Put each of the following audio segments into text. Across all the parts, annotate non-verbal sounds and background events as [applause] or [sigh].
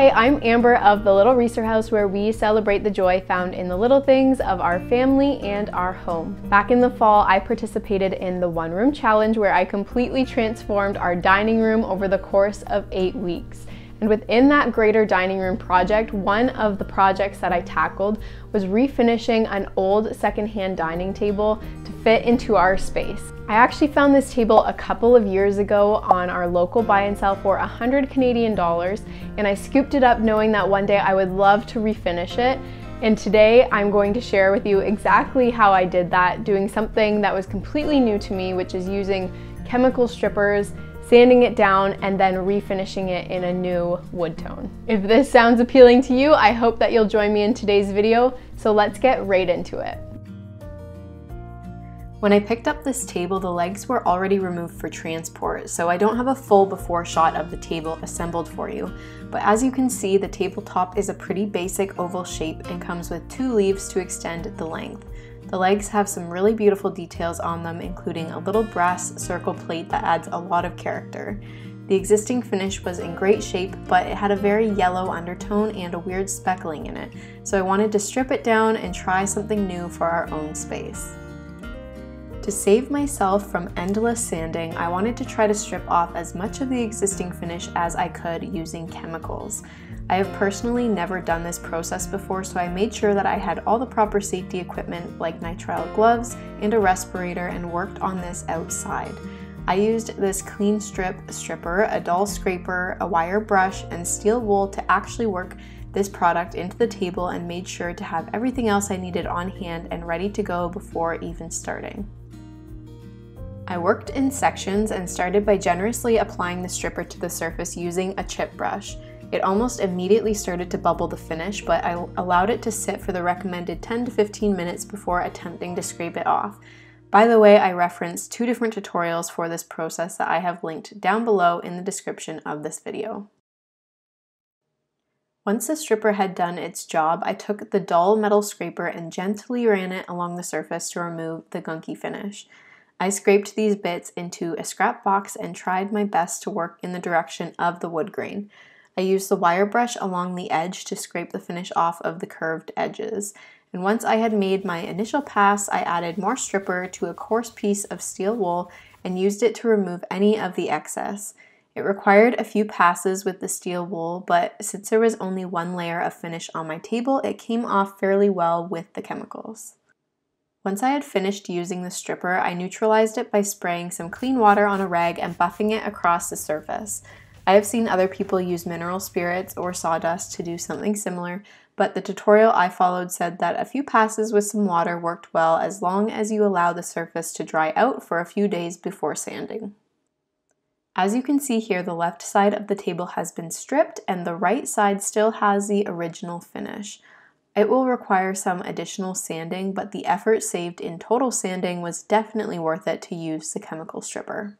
Hi, I'm Amber of the Little Reesor House where we celebrate the joy found in the little things of our family and our home. Back in the fall, I participated in the One Room Challenge where I completely transformed our dining room over the course of eight weeks. And within that greater dining room project, one of the projects that I tackled was refinishing an old secondhand dining table to fit into our space. I actually found this table a couple of years ago on our local buy and sell for 100 Canadian dollars, and I scooped it up knowing that one day I would love to refinish it. And today I'm going to share with you exactly how I did that, doing something that was completely new to me, which is using chemical strippers sanding it down, and then refinishing it in a new wood tone. If this sounds appealing to you, I hope that you'll join me in today's video, so let's get right into it. When I picked up this table, the legs were already removed for transport, so I don't have a full before shot of the table assembled for you. But as you can see, the tabletop is a pretty basic oval shape and comes with two leaves to extend the length. The legs have some really beautiful details on them, including a little brass circle plate that adds a lot of character. The existing finish was in great shape, but it had a very yellow undertone and a weird speckling in it, so I wanted to strip it down and try something new for our own space. To save myself from endless sanding, I wanted to try to strip off as much of the existing finish as I could using chemicals. I have personally never done this process before, so I made sure that I had all the proper safety equipment like nitrile gloves and a respirator and worked on this outside. I used this Klean-Strip stripper, a dull scraper, a wire brush, and steel wool to actually work this product into the table and made sure to have everything else I needed on hand and ready to go before even starting. I worked in sections and started by generously applying the stripper to the surface using a chip brush. It almost immediately started to bubble the finish, but I allowed it to sit for the recommended 10 to 15 minutes before attempting to scrape it off. By the way, I referenced two different tutorials for this process that I have linked down below in the description of this video. Once the stripper had done its job, I took the dull metal scraper and gently ran it along the surface to remove the gunky finish. I scraped these bits into a scrap box and tried my best to work in the direction of the wood grain. I used the wire brush along the edge to scrape the finish off of the curved edges. And once I had made my initial pass, I added more stripper to a coarse piece of steel wool and used it to remove any of the excess. It required a few passes with the steel wool, but since there was only one layer of finish on my table, it came off fairly well with the chemicals. Once I had finished using the stripper, I neutralized it by spraying some clean water on a rag and buffing it across the surface. I have seen other people use mineral spirits or sawdust to do something similar, but the tutorial I followed said that a few passes with some water worked well as long as you allow the surface to dry out for a few days before sanding. As you can see here, the left side of the table has been stripped and the right side still has the original finish. It will require some additional sanding, but the effort saved in total sanding was definitely worth it to use the chemical stripper.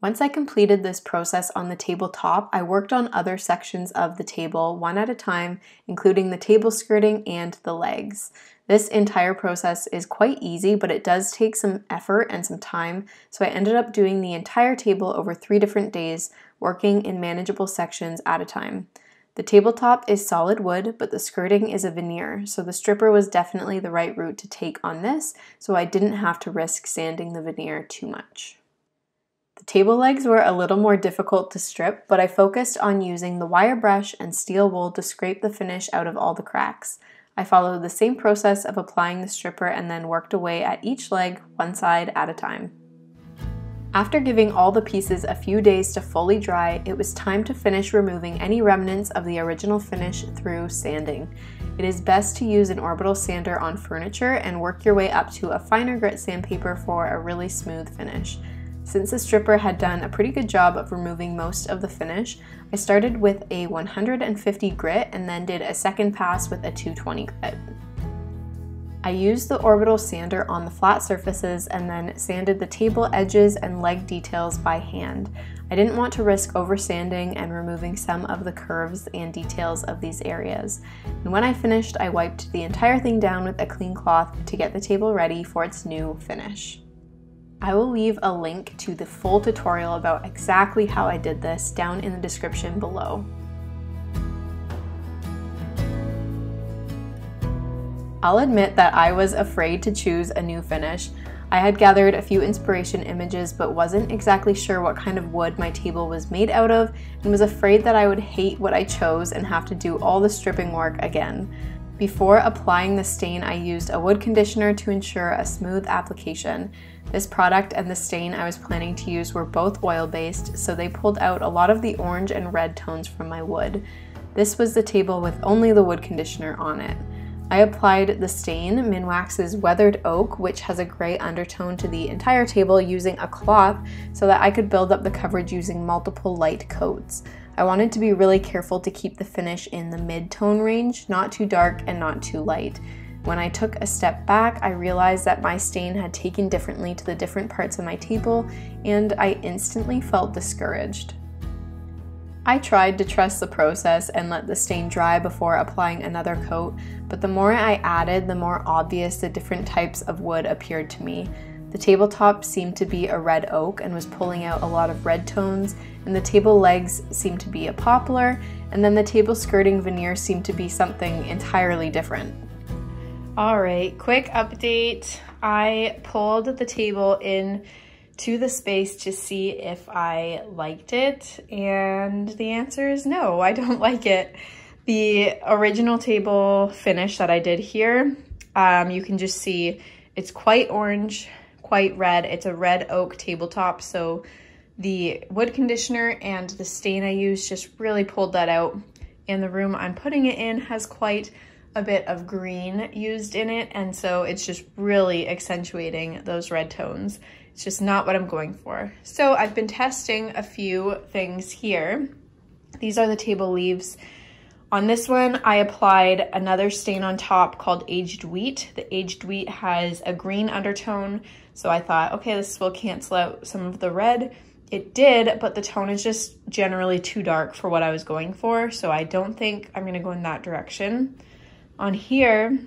Once I completed this process on the tabletop, I worked on other sections of the table one at a time, including the table skirting and the legs. This entire process is quite easy, but it does take some effort and some time, so I ended up doing the entire table over three different days, working in manageable sections at a time. The tabletop is solid wood, but the skirting is a veneer, so the stripper was definitely the right route to take on this, so I didn't have to risk sanding the veneer too much. The table legs were a little more difficult to strip, but I focused on using the wire brush and steel wool to scrape the finish out of all the cracks. I followed the same process of applying the stripper and then worked away at each leg, one side at a time. After giving all the pieces a few days to fully dry, it was time to finish removing any remnants of the original finish through sanding. It is best to use an orbital sander on furniture and work your way up to a finer grit sandpaper for a really smooth finish. Since the stripper had done a pretty good job of removing most of the finish, I started with a 150 grit and then did a second pass with a 220 grit. I used the orbital sander on the flat surfaces and then sanded the table edges and leg details by hand. I didn't want to risk over sanding and removing some of the curves and details of these areas. And when I finished, I wiped the entire thing down with a clean cloth to get the table ready for its new finish. I will leave a link to the full tutorial about exactly how I did this down in the description below. I'll admit that I was afraid to choose a new finish. I had gathered a few inspiration images but wasn't exactly sure what kind of wood my table was made out of and was afraid that I would hate what I chose and have to do all the stripping work again. Before applying the stain, I used a wood conditioner to ensure a smooth application. This product and the stain I was planning to use were both oil-based, so they pulled out a lot of the orange and red tones from my wood. This was the table with only the wood conditioner on it. I applied the stain, Minwax's Weathered Oak, which has a gray undertone to the entire table using a cloth so that I could build up the coverage using multiple light coats. I wanted to be really careful to keep the finish in the mid-tone range, not too dark and not too light. When I took a step back, I realized that my stain had taken differently to the different parts of my table, and I instantly felt discouraged. I tried to trust the process and let the stain dry before applying another coat, but the more I added, the more obvious the different types of wood appeared to me. The tabletop seemed to be a red oak and was pulling out a lot of red tones, and the table legs seemed to be a poplar, and then the table skirting veneer seemed to be something entirely different. All right, quick update. I pulled the table in to the space to see if I liked it, and the answer is no, [laughs] I don't like it. The original table finish that I did here, um, you can just see it's quite orange, quite red. It's a red oak tabletop, so the wood conditioner and the stain I used just really pulled that out. And the room I'm putting it in has quite a bit of green used in it, and so it's just really accentuating those red tones. It's just not what I'm going for. So I've been testing a few things here. These are the table leaves. On this one, I applied another stain on top called Aged Wheat. The Aged Wheat has a green undertone so I thought, okay, this will cancel out some of the red. It did, but the tone is just generally too dark for what I was going for. So I don't think I'm gonna go in that direction. On here,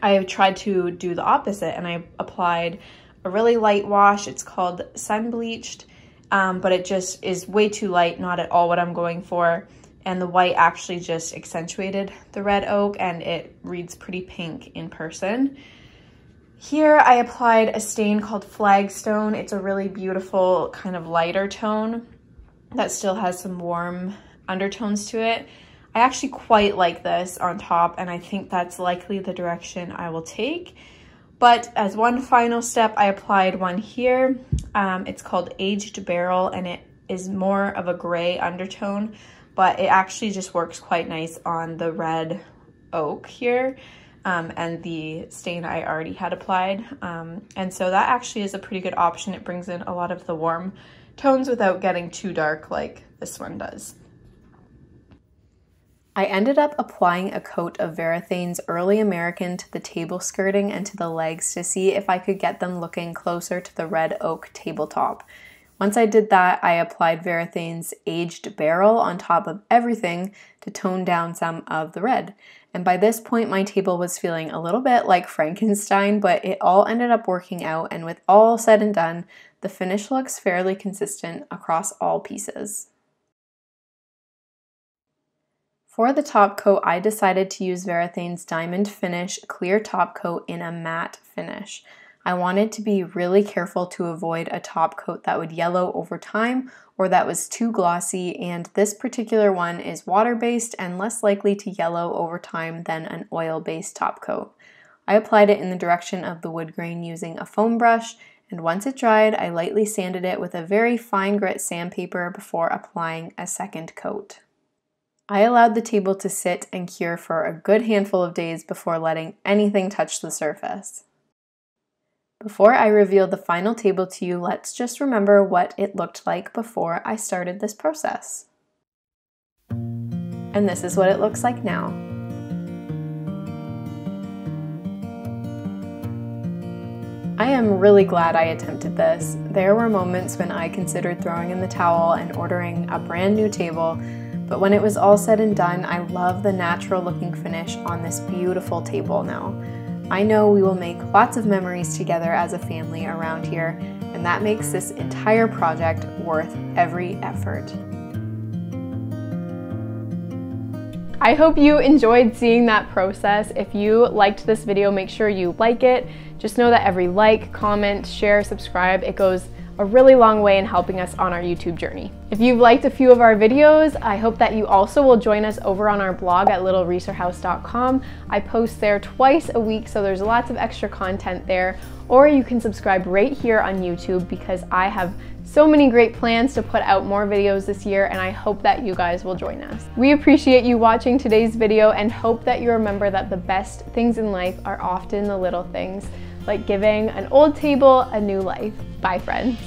I tried to do the opposite and I applied a really light wash. It's called Sun Bleached, um, but it just is way too light, not at all what I'm going for. And the white actually just accentuated the red oak and it reads pretty pink in person. Here I applied a stain called Flagstone. It's a really beautiful kind of lighter tone that still has some warm undertones to it. I actually quite like this on top and I think that's likely the direction I will take. But as one final step, I applied one here. Um, it's called Aged Barrel and it is more of a gray undertone, but it actually just works quite nice on the red oak here um, and the stain I already had applied. Um, and so that actually is a pretty good option. It brings in a lot of the warm tones without getting too dark like this one does. I ended up applying a coat of Varathane's Early American to the table skirting and to the legs to see if I could get them looking closer to the red oak tabletop. Once I did that, I applied Varathane's Aged Barrel on top of everything to tone down some of the red. And by this point, my table was feeling a little bit like Frankenstein, but it all ended up working out. And with all said and done, the finish looks fairly consistent across all pieces. For the top coat, I decided to use Varathane's Diamond Finish Clear Top Coat in a matte finish. I wanted to be really careful to avoid a top coat that would yellow over time or that was too glossy and this particular one is water-based and less likely to yellow over time than an oil-based top coat. I applied it in the direction of the wood grain using a foam brush and once it dried, I lightly sanded it with a very fine grit sandpaper before applying a second coat. I allowed the table to sit and cure for a good handful of days before letting anything touch the surface. Before I reveal the final table to you, let's just remember what it looked like before I started this process. And this is what it looks like now. I am really glad I attempted this. There were moments when I considered throwing in the towel and ordering a brand new table, but when it was all said and done, I love the natural looking finish on this beautiful table now. I know we will make lots of memories together as a family around here, and that makes this entire project worth every effort. I hope you enjoyed seeing that process. If you liked this video, make sure you like it. Just know that every like, comment, share, subscribe, it goes a really long way in helping us on our YouTube journey. If you've liked a few of our videos, I hope that you also will join us over on our blog at littlereesorhouse.com. I post there twice a week, so there's lots of extra content there. Or you can subscribe right here on YouTube because I have so many great plans to put out more videos this year and I hope that you guys will join us. We appreciate you watching today's video and hope that you remember that the best things in life are often the little things like giving an old table a new life. Bye friends.